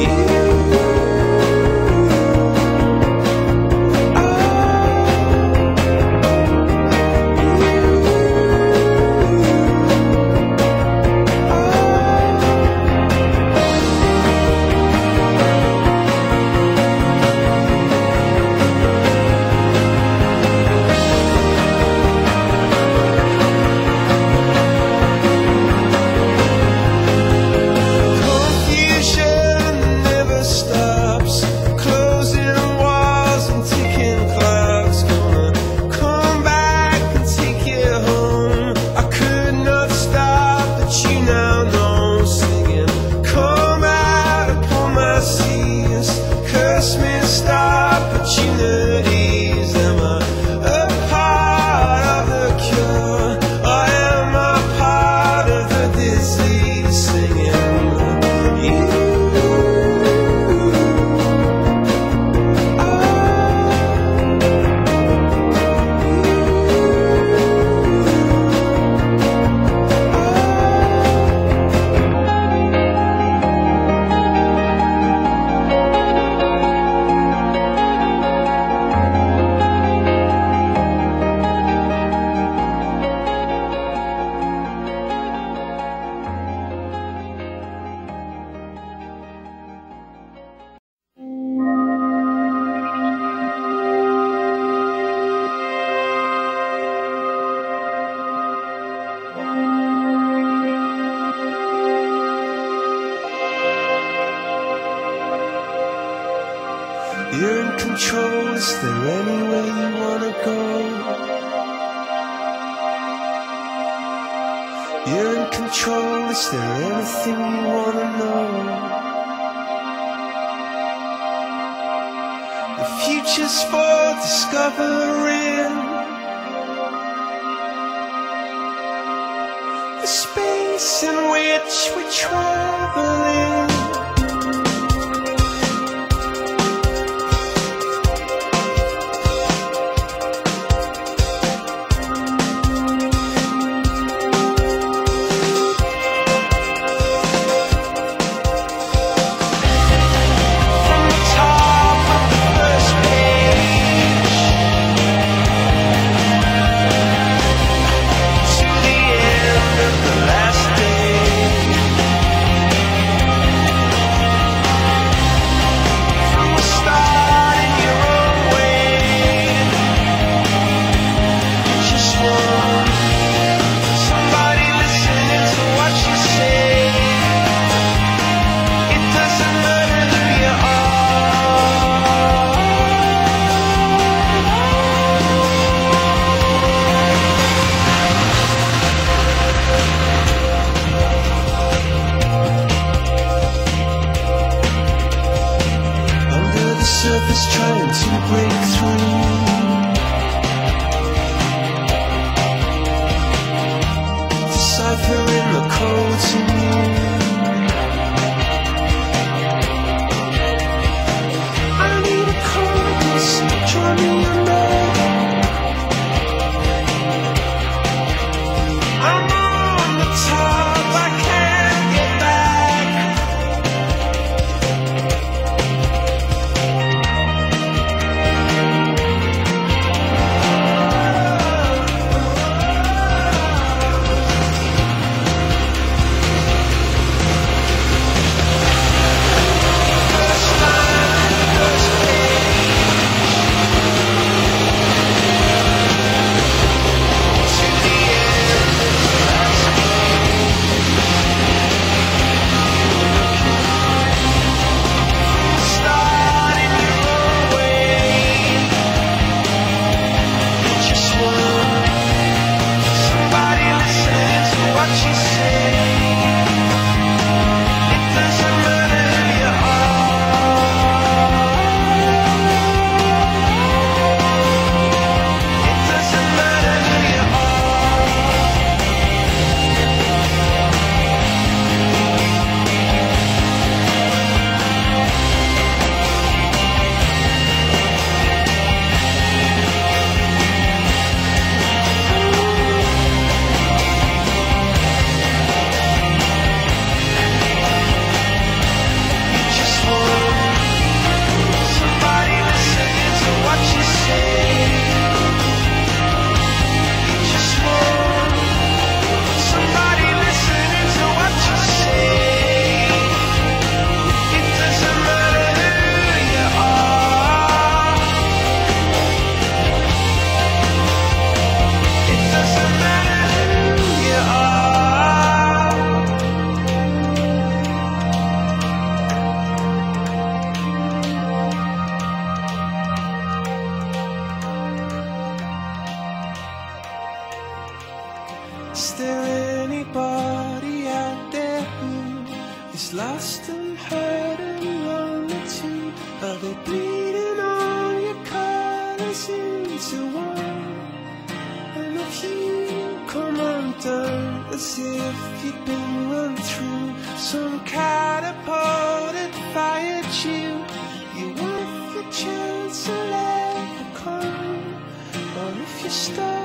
you. control? Is there anywhere you wanna go? You're in control, is there anything you wanna know? The future's for discovering The space in which we're traveling surface trying to break through. haven't had a loan two, but they're bleeding all your colors into one. And if you come undone as if you'd been run through, some catapult had fired you. You worth your chance to let it come, or if you stop.